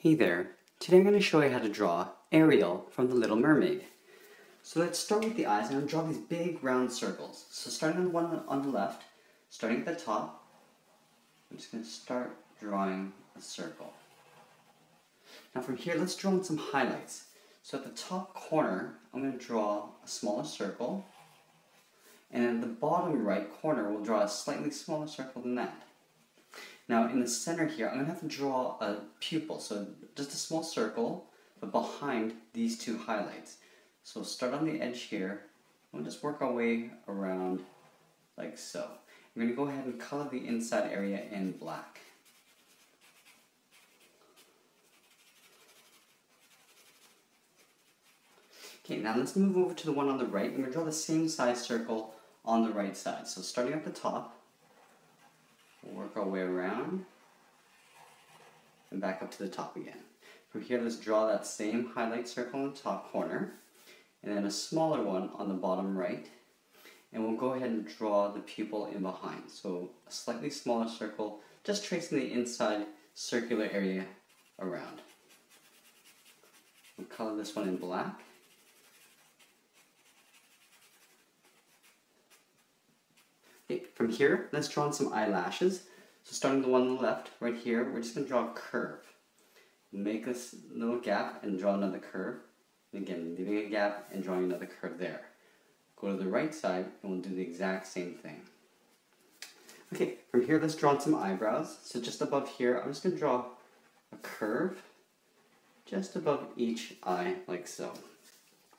Hey there, today I'm going to show you how to draw Ariel from The Little Mermaid. So let's start with the eyes. And I'm going to draw these big round circles. So starting on the one on the left, starting at the top, I'm just going to start drawing a circle. Now from here, let's draw in some highlights. So at the top corner, I'm going to draw a smaller circle, and at the bottom right corner, we'll draw a slightly smaller circle than that. Now in the center here, I'm going to have to draw a pupil, so just a small circle, but behind these two highlights. So start on the edge here, and we'll just work our way around like so. I'm going to go ahead and color the inside area in black. Okay, now let's move over to the one on the right. I'm going to draw the same size circle on the right side. So starting at the top, We'll work our way around and back up to the top again. From here, let's draw that same highlight circle in the top corner and then a smaller one on the bottom right. And we'll go ahead and draw the pupil in behind. So a slightly smaller circle, just tracing the inside circular area around. We'll color this one in black. Okay, from here, let's draw on some eyelashes. So starting the one on the left, right here, we're just going to draw a curve. Make a little gap and draw another curve. And again, leaving a gap and drawing another curve there. Go to the right side and we'll do the exact same thing. Okay, from here let's draw some eyebrows. So just above here, I'm just going to draw a curve just above each eye like so.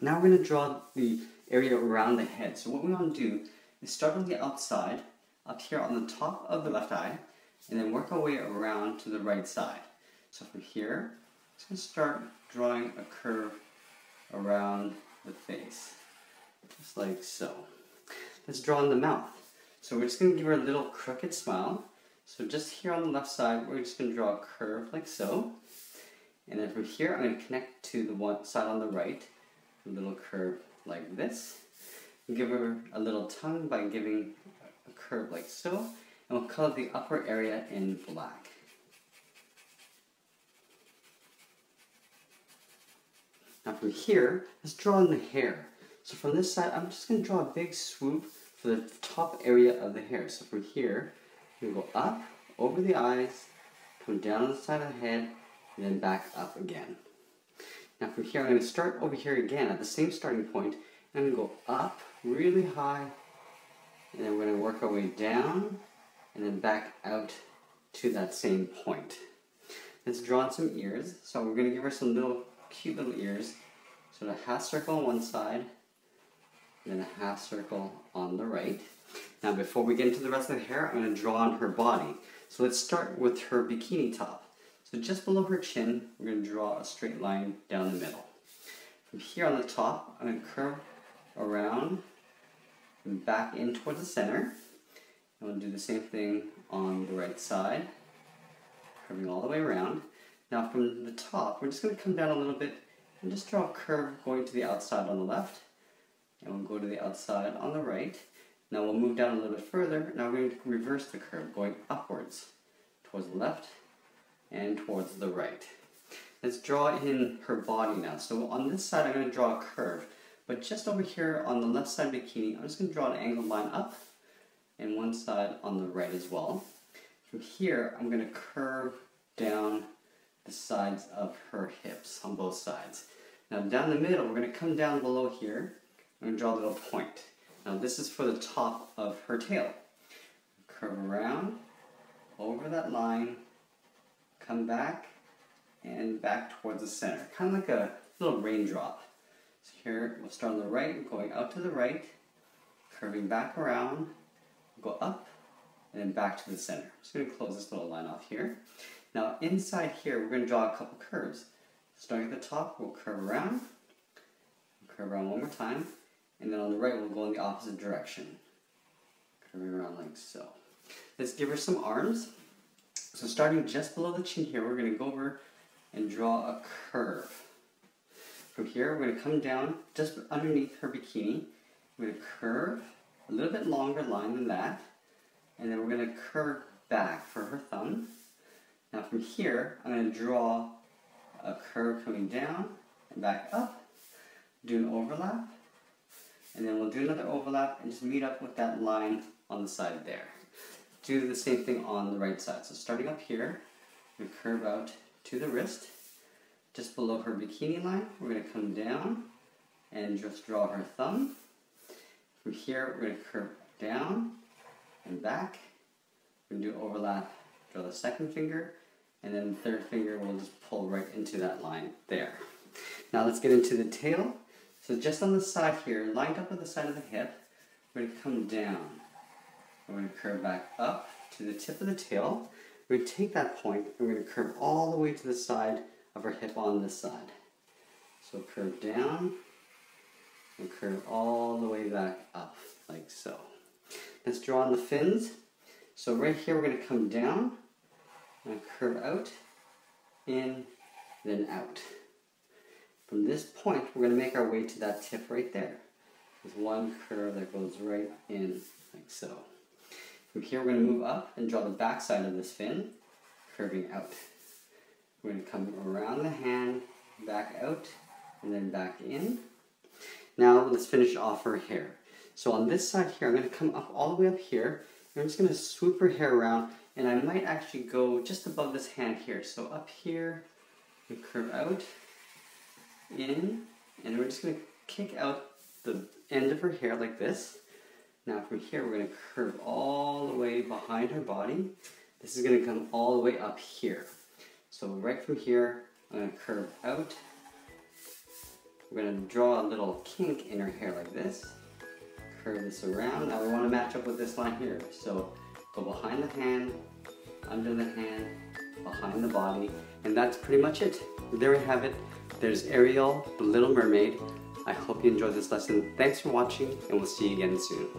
Now we're going to draw the area around the head. So what we want to do we start on the outside, up here on the top of the left eye, and then work our way around to the right side. So from here, I'm going to start drawing a curve around the face, just like so. Let's draw in the mouth. So we're just going to give her a little crooked smile. So just here on the left side, we're just going to draw a curve like so. And then from here, I'm going to connect to the one side on the right, a little curve like this give her a little tongue by giving a curve like so, and we'll color the upper area in black. Now from here, let's draw in the hair. So from this side, I'm just going to draw a big swoop for the top area of the hair. So from here, we go up, over the eyes, come down on the side of the head, and then back up again. Now from here, I'm going to start over here again at the same starting point, and go up really high, and then we're going to work our way down, and then back out to that same point. Let's draw some ears. So we're going to give her some little cute little ears. So a half circle on one side, and then a half circle on the right. Now before we get into the rest of the hair, I'm going to draw on her body. So let's start with her bikini top. So just below her chin, we're going to draw a straight line down the middle. From here on the top, I'm going to curve around and back in towards the center. And we'll do the same thing on the right side, curving all the way around. Now from the top, we're just going to come down a little bit and just draw a curve going to the outside on the left. And we'll go to the outside on the right. Now we'll move down a little bit further. Now we're going to reverse the curve, going upwards towards the left and towards the right. Let's draw in her body now. So on this side, I'm going to draw a curve. But just over here on the left side bikini, I'm just going to draw an angled line up and one side on the right as well. From here, I'm going to curve down the sides of her hips on both sides. Now down the middle, we're going to come down below here. I'm to draw a little point. Now this is for the top of her tail. Curve around, over that line, come back, and back towards the center. Kind of like a little raindrop. So here, we'll start on the right, going out to the right, curving back around, go up, and then back to the center. Just going to close this little line off here. Now inside here, we're going to draw a couple curves. Starting at the top, we'll curve around, curve around one more time, and then on the right, we'll go in the opposite direction. Curving around like so. Let's give her some arms. So starting just below the chin here, we're going to go over and draw a curve. From here, we're going to come down just underneath her bikini. We're going to curve a little bit longer line than that. And then we're going to curve back for her thumb. Now from here, I'm going to draw a curve coming down and back up, do an overlap, and then we'll do another overlap and just meet up with that line on the side there. Do the same thing on the right side. So starting up here, we curve out to the wrist, just below her bikini line, we're going to come down and just draw her thumb. From here, we're going to curve down and back. We're going to do overlap, draw the second finger, and then the third finger will just pull right into that line there. Now let's get into the tail. So just on the side here, lined up with the side of the hip, we're going to come down. We're going to curve back up to the tip of the tail. We're going to take that point and we're going to curve all the way to the side of our hip on this side. So curve down and curve all the way back up, like so. Let's draw on the fins. So right here we're going to come down and curve out, in, then out. From this point, we're going to make our way to that tip right there. There's one curve that goes right in, like so. From here, we're going to move up and draw the back side of this fin, curving out. We're going to come around the hand, back out, and then back in. Now, let's finish off her hair. So on this side here, I'm going to come up all the way up here, I'm just going to swoop her hair around, and I might actually go just above this hand here. So up here, we curve out, in, and we're just going to kick out the end of her hair like this. Now from here, we're going to curve all the way behind her body. This is going to come all the way up here. So right from here, I'm to curve out. We're to draw a little kink in her hair like this. Curve this around. Now we want to match up with this line here. So go behind the hand, under the hand, behind the body, and that's pretty much it. There we have it. There's Ariel, the Little Mermaid. I hope you enjoyed this lesson. Thanks for watching, and we'll see you again soon.